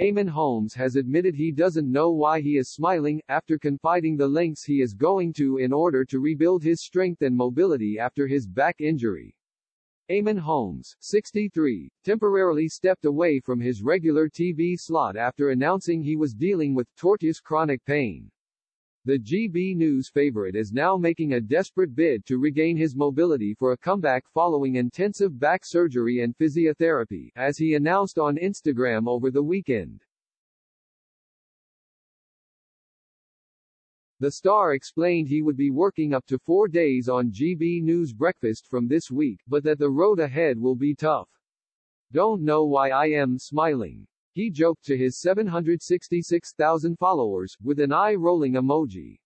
Eamonn Holmes has admitted he doesn't know why he is smiling, after confiding the lengths he is going to in order to rebuild his strength and mobility after his back injury. Eamonn Holmes, 63, temporarily stepped away from his regular TV slot after announcing he was dealing with tortuous chronic pain. The GB News favorite is now making a desperate bid to regain his mobility for a comeback following intensive back surgery and physiotherapy, as he announced on Instagram over the weekend. The star explained he would be working up to four days on GB News Breakfast from this week, but that the road ahead will be tough. Don't know why I am smiling. He joked to his 766,000 followers, with an eye-rolling emoji.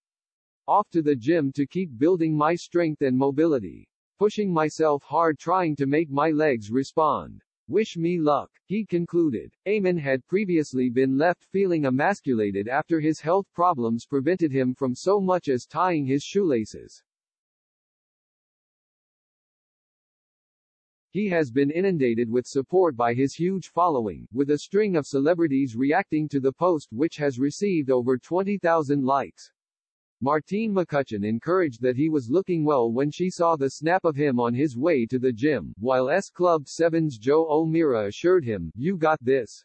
Off to the gym to keep building my strength and mobility. Pushing myself hard trying to make my legs respond. Wish me luck, he concluded. Eamonn had previously been left feeling emasculated after his health problems prevented him from so much as tying his shoelaces. He has been inundated with support by his huge following, with a string of celebrities reacting to the post which has received over 20,000 likes. Martine McCutcheon encouraged that he was looking well when she saw the snap of him on his way to the gym, while S Club 7's Jo O'Meara assured him, you got this.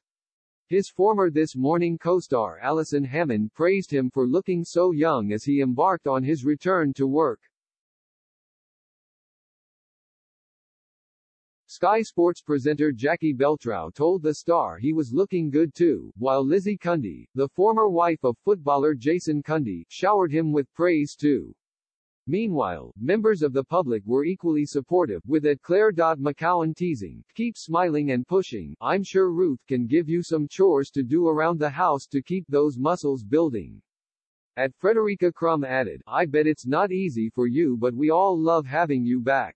His former This Morning co-star Alison Hammond praised him for looking so young as he embarked on his return to work. Sky Sports presenter Jacquie Beltrao told The Star he was looking good too, while Lizzie Cundy, the former wife of footballer Jason Cundy, showered him with praise too. Meanwhile, members of the public were equally supportive, with at Claire McCowan teasing, keep smiling and pushing, I'm sure Ruth can give you some chores to do around the house to keep those muscles building. At Frederica Crum added, I bet it's not easy for you but we all love having you back.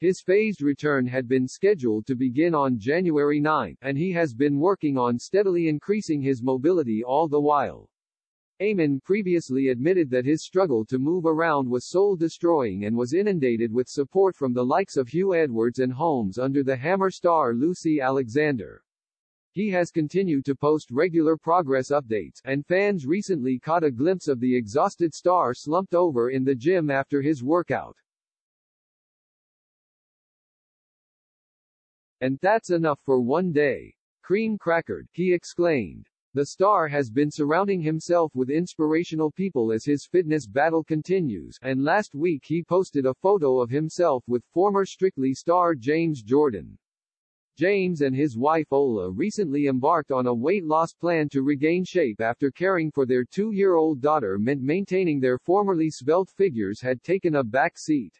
His phased return had been scheduled to begin on January 9, and he has been working on steadily increasing his mobility all the while. Eamonn previously admitted that his struggle to move around was soul-destroying and was inundated with support from the likes of Huw Edwards and Homes under the Hammer star Lucy Alexander. He has continued to post regular progress updates, and fans recently caught a glimpse of the exhausted star slumped over in the gym after his workout. And that's enough for one day. Cream crackered, he exclaimed. The star has been surrounding himself with inspirational people as his fitness battle continues, and last week he posted a photo of himself with former Strictly star James Jordan. James and his wife Ola recently embarked on a weight loss plan to regain shape after caring for their two-year-old daughter meant maintaining their formerly svelte figures had taken a back seat.